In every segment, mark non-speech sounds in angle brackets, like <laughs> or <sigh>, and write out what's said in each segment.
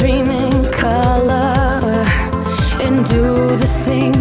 dream in color and do the thing.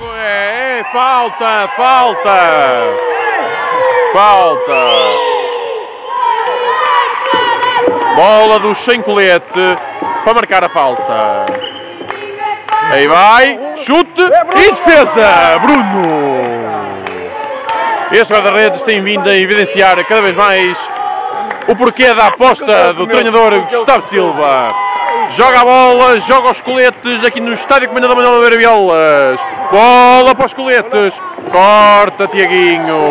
É, é, falta, falta. Falta. Bola do sem colete para marcar a falta. Aí vai, chute e defesa, Bruno. Este guarda-redes tem vindo a evidenciar cada vez mais o porquê da aposta do treinador Gustavo Silva joga a bola, joga os coletes aqui no estádio Comandante Manuel de Violas. Bola para os coletes, corta Tiaguinho.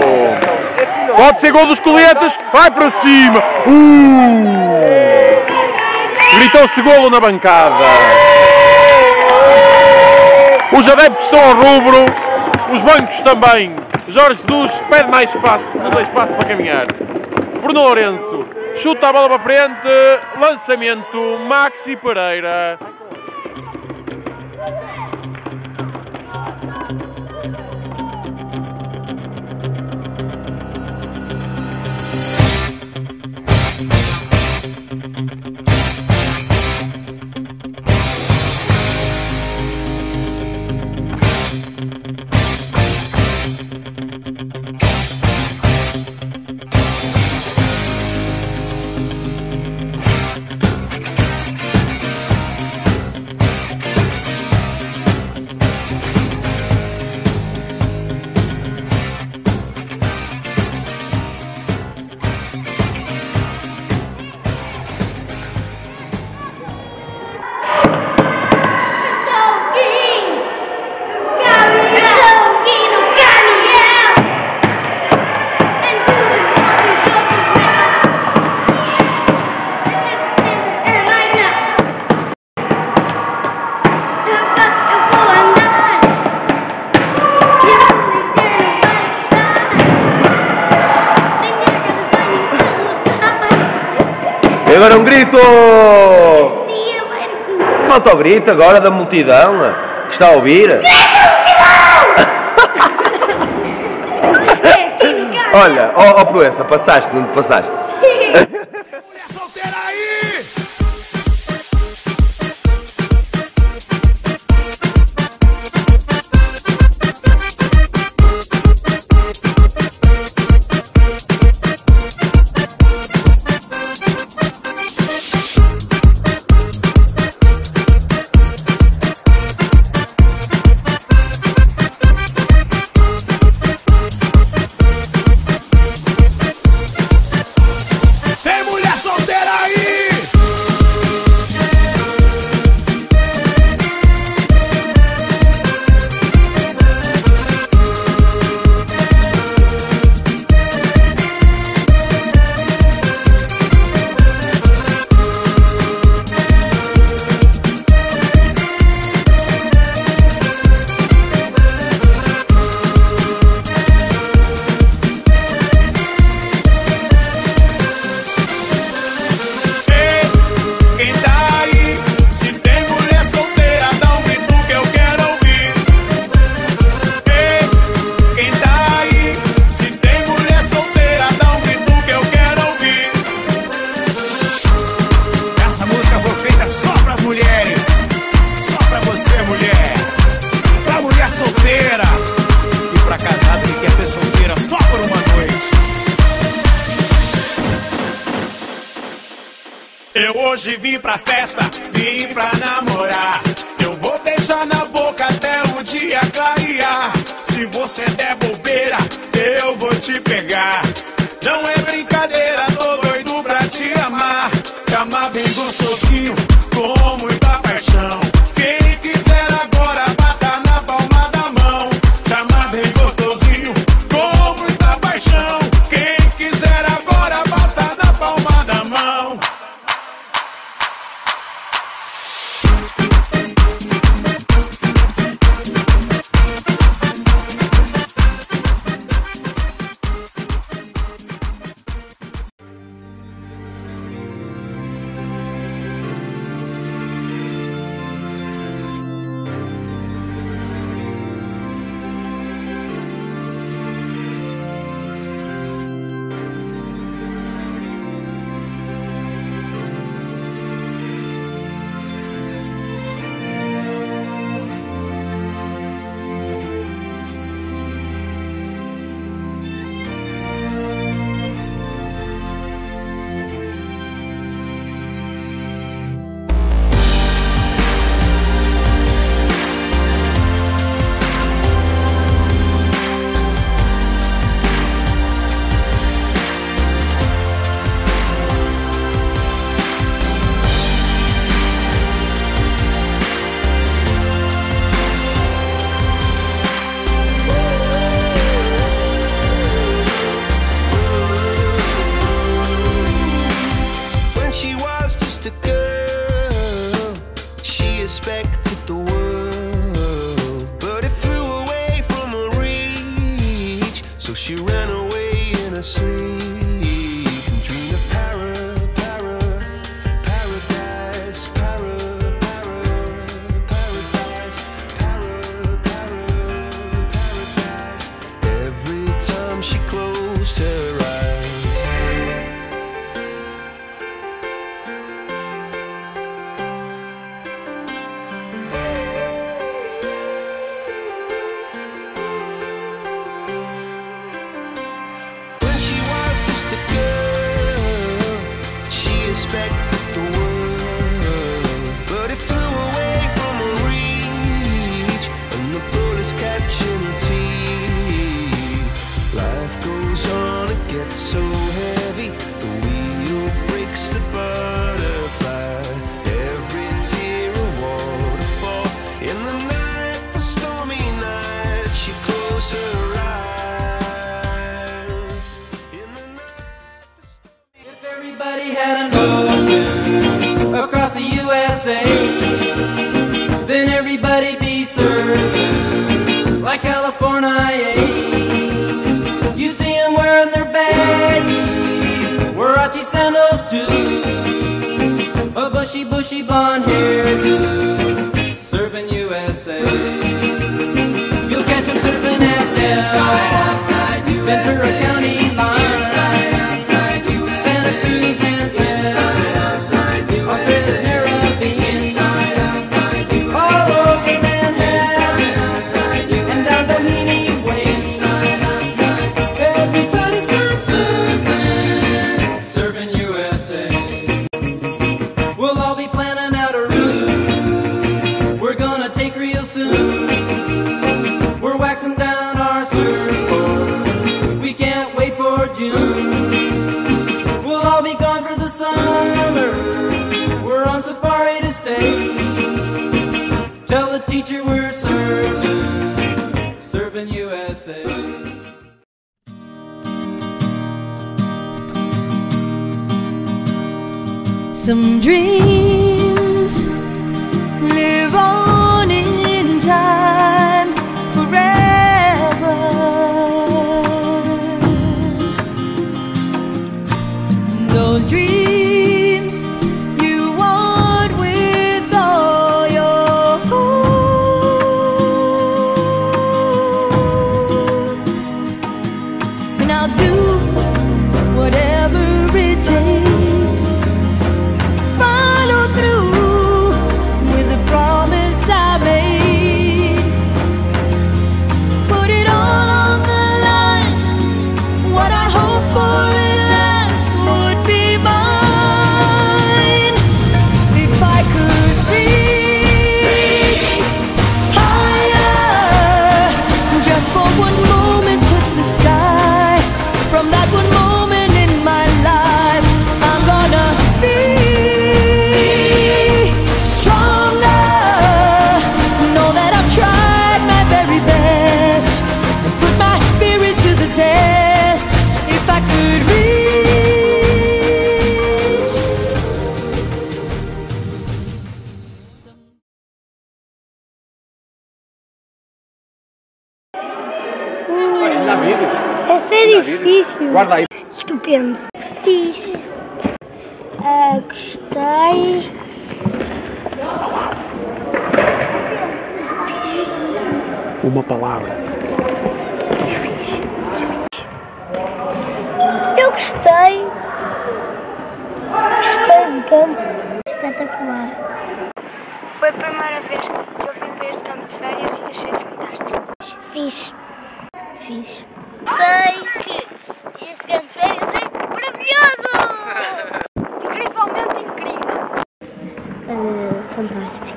Pode ser gol dos coletes, vai para cima. Uh! Gritou-se golo na bancada. Os adeptos estão ao rubro, os bancos também. Jorge Jesus pede mais espaço, mais espaço para caminhar. Bruno Lourenço Chuta a bola para frente, lançamento Maxi Pereira. Solta o grito agora da multidão eh, que está a ouvir. <laughs> Olha, ó oh, oh, Proença, passaste, não passaste? festa, vim pra namorar. Eu vou beijar na boca até o dia clarear. Se você der bobeira, eu vou te pegar. some dreams. É ser difícil. Guarda aí. Estupendo. Fiz. Uh, gostei. Uma palavra. Fiz, fiz. Eu gostei. Gostei de campo. Espetacular. Foi a primeira vez que eu vim para este campo de férias e achei fantástico. Fiz fixe. Sei que este grande férias é maravilhoso! <laughs> Incrivelmente incrível! Uh, fantástico.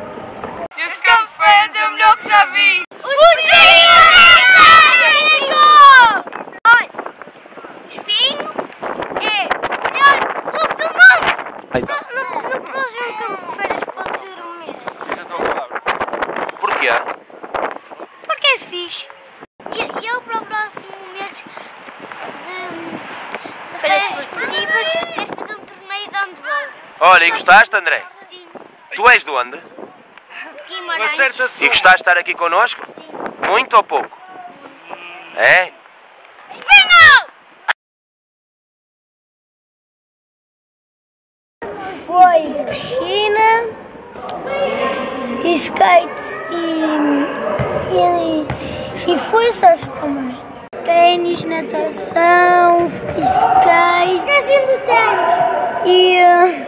Gostaste, André? Sim. Tu és de onde? Guimarães. E gostaste de estar aqui connosco? Sim. Muito ou pouco? É? Espanhol! Foi piscina, e skate e, e, e foi surf também. Tênis, natação, skate. Esqueci do tênis. E.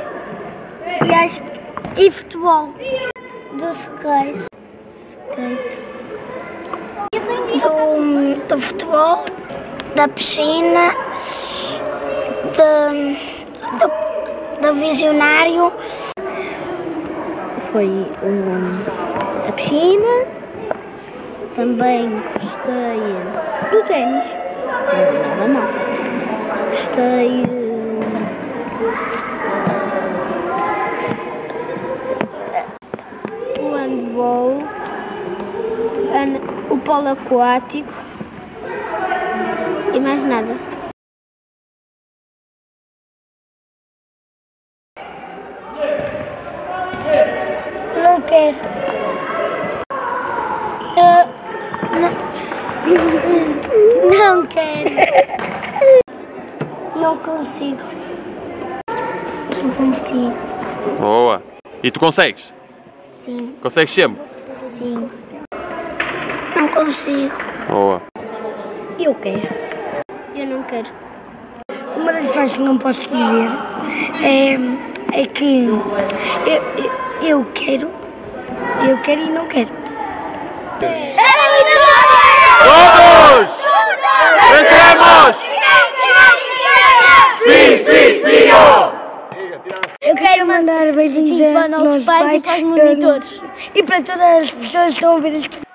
Uh, acho, e futebol. Do skate. Skate. Do, do futebol, da piscina, do, do, do visionário. Foi um, a piscina, também gostei do ténis, não nada mal. Gostei. Polo aquático e mais nada. Não quero. Ah, não. <laughs> não quero. Não consigo. Não consigo. Boa. E tu consegues? Sim, Consegues sempre? sim. Não consigo. Boa. Eu quero. Eu não quero. Uma das frases que não posso dizer é, é que eu, eu, eu quero, eu quero e não quero. Todos! Vencemos! Fiz, fiz, Eu quero mandar beijinhos para nossos pais, e para os monitores. E para todas as pessoas que estão a ver este!